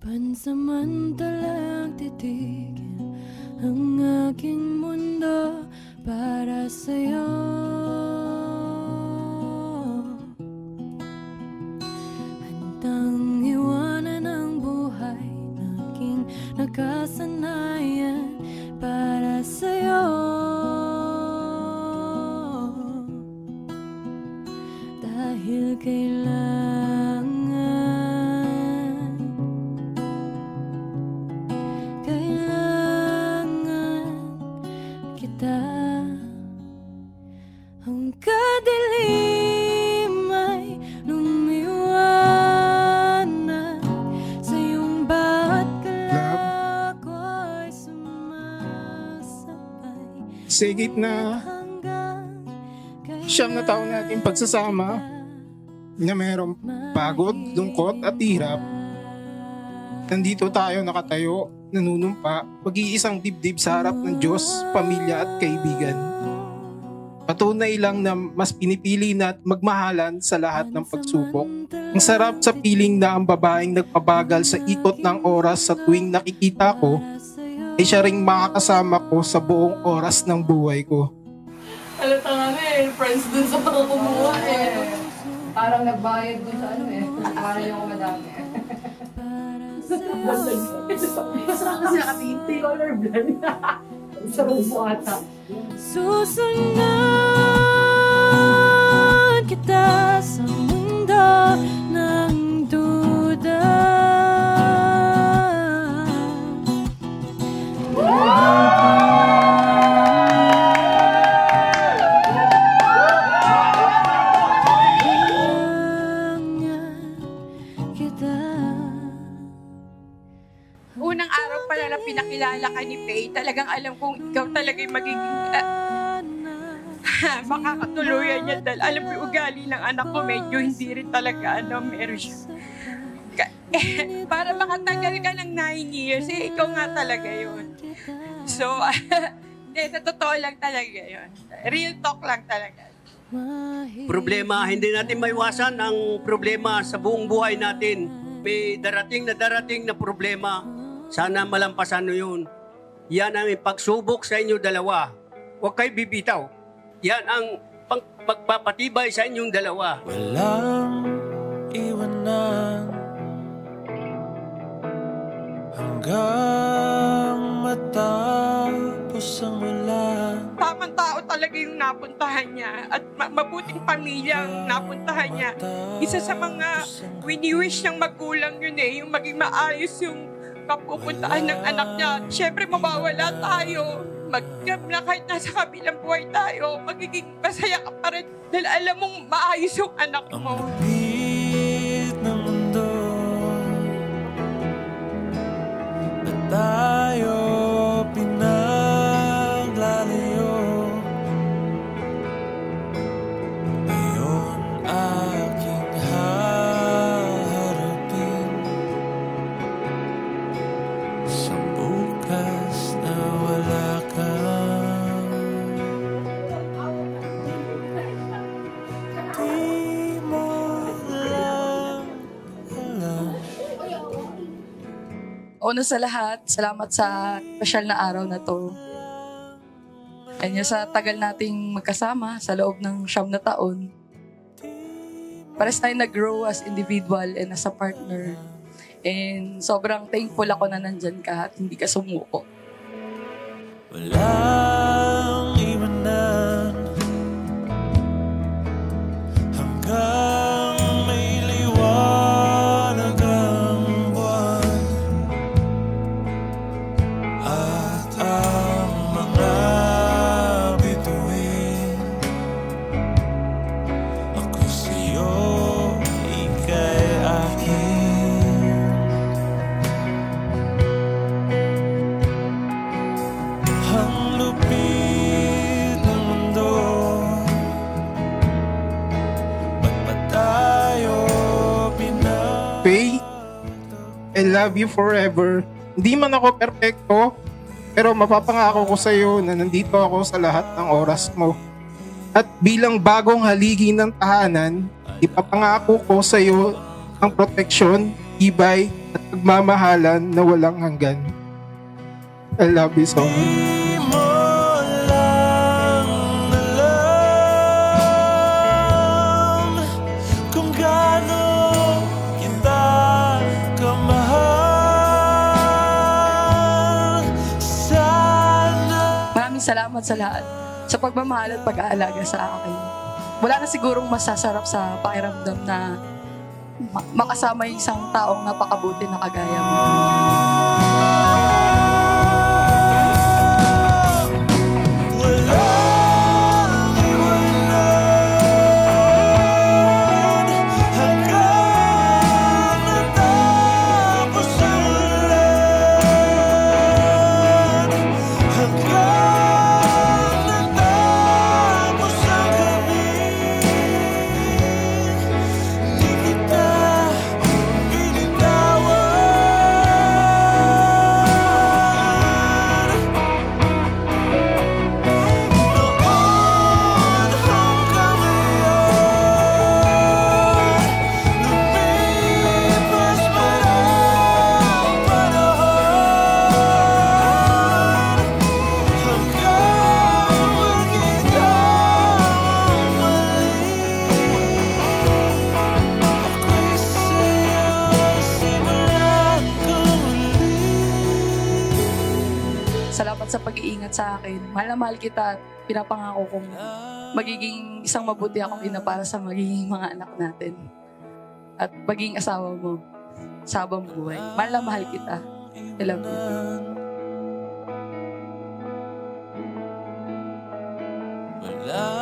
Pansamantalang titigil ang aking mundo para sa'yo gitna, Hanggang siyam na taon natin pagsasama na mayroong pagod, lungkot at hirap. Nandito tayo nakatayo, nanunumpa, pag-iisang dibdib sa harap ng Diyos, pamilya at kaibigan. Patunay lang na mas pinipili na magmahalan sa lahat ng pagsubok. Ang sarap sa piling na ang babaeng nagpabagal sa ikot ng oras sa tuwing nakikita ko ay siya ring makakasama ko sa buong oras ng buhay ko. Halata nga na eh, friends dun sa mga kumuha eh. Parang nagbayad dun sa ano eh. Parang yung madami eh. Saan kasi nakatingin? Colorblind. Sarap mo ata. Susunod talagang alam kong ikaw talaga yung magiging ah, makakatuluyan niya dahil alam ko yung ugali ng anak ko medyo hindi rin talaga ano, meron siya. Para makatagal ka ng 9 years, eh, ikaw nga talaga yun. So, hindi, totoo lang talaga yun. Real talk lang talaga. problema, hindi natin maiwasan ang problema sa buong buhay natin. May darating na darating na problema. Sana malampasan nyo yun. Yan ang pagsubok sa inyo dalawa. Huwag kayo bibitaw. Yan ang pang- magpapatibay sa inyong dalawa. Walang iwanan Hanggang matapos ang ulan Tamang tao talaga yung napuntahan niya at ma- mabuting pamilya ang napuntahan niya. Isa sa mga wini-wish ng magulang yun eh, yung maging maayos yung kapupuntaan ng anak niya. Siyempre, mawawala tayo. Mag-gap na kahit nasa kabilang buhay tayo, magiging masaya ka pa rin. Dahil alam mong maayos yung anak mo. lupit Una sa lahat, salamat sa special na araw na to. Kanya sa tagal nating magkasama sa loob ng siyam na taon. Pares tayo nag-grow as individual and as a partner. And sobrang thankful ako na nandyan ka at hindi ka sumuko. Walang Faye, I love you forever. Hindi man ako perpekto, pero mapapangako ko sa iyo na nandito ako sa lahat ng oras mo. At bilang bagong haligi ng tahanan, ipapangako ko sa iyo ang proteksyon, ibay at pagmamahalan na walang hanggan. I love you so much. Kung gaano salamat sa lahat sa pagmamahal at pag-aalaga sa akin. Wala na sigurong masasarap sa pakiramdam na ma- makasama yung isang taong napakabuti na kagaya mo. Pag-iingat sa akin. Mahal na mahal kita at pinapangako kong magiging isang mabuti akong ina para sa magiging mga anak natin. At maging asawa mo sa habang buhay. Mahal na mahal kita. I love you. Wala